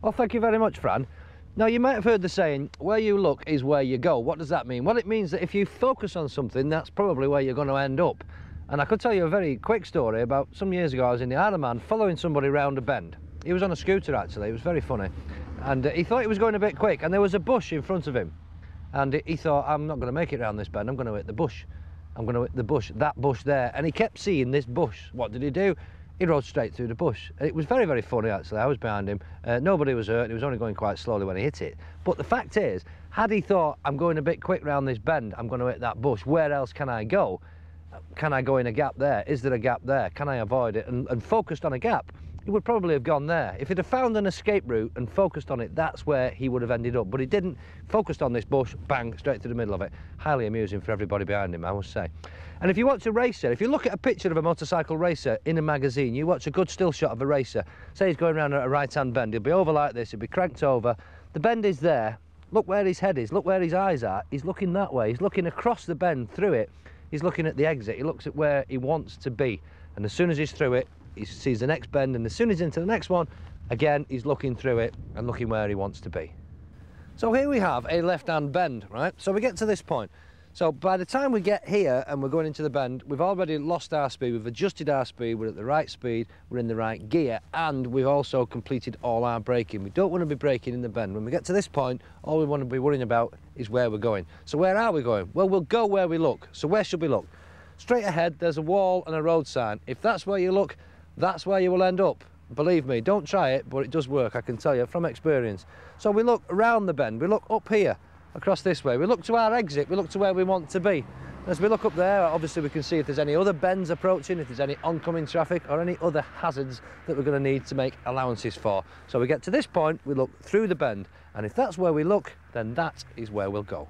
Well, thank you very much, Fran. Now, you might have heard the saying, where you look is where you go. What does that mean? Well, it means that if you focus on something, that's probably where you're going to end up. And I could tell you a very quick story about some years ago, I was in the Isle of Man following somebody round a bend. He was on a scooter, actually. It was very funny. And uh, he thought he was going a bit quick, and there was a bush in front of him. And he thought, I'm not going to make it around this bend, I'm going to hit the bush. I'm going to hit the bush, that bush there. And he kept seeing this bush. What did he do? He rode straight through the bush. It was very, very funny, actually. I was behind him. Uh, nobody was hurt. He was only going quite slowly when he hit it. But the fact is, had he thought, I'm going a bit quick round this bend, I'm going to hit that bush, where else can I go? Can I go in a gap there? Is there a gap there? Can I avoid it? And, and focused on a gap, he would probably have gone there. If he'd have found an escape route and focused on it, that's where he would have ended up. But he didn't, focused on this bush, bang, straight to the middle of it. Highly amusing for everybody behind him, I must say. And if you watch a racer, if you look at a picture of a motorcycle racer in a magazine, you watch a good still shot of a racer, say he's going around at a right-hand bend, he'll be over like this, he'll be cranked over, the bend is there, look where his head is, look where his eyes are, he's looking that way, he's looking across the bend, through it, he's looking at the exit, he looks at where he wants to be, and as soon as he's through it, he sees the next bend and as soon as he's into the next one again he's looking through it and looking where he wants to be. So here we have a left hand bend right? So we get to this point. So by the time we get here and we're going into the bend we've already lost our speed we've adjusted our speed we're at the right speed we're in the right gear and we've also completed all our braking. We don't want to be braking in the bend. When we get to this point all we want to be worrying about is where we're going. So where are we going? Well we'll go where we look. So where should we look? Straight ahead there's a wall and a road sign. If that's where you look that's where you will end up. Believe me, don't try it, but it does work, I can tell you from experience. So we look around the bend, we look up here, across this way. We look to our exit, we look to where we want to be. As we look up there, obviously we can see if there's any other bends approaching, if there's any oncoming traffic or any other hazards that we're going to need to make allowances for. So we get to this point, we look through the bend, and if that's where we look, then that is where we'll go.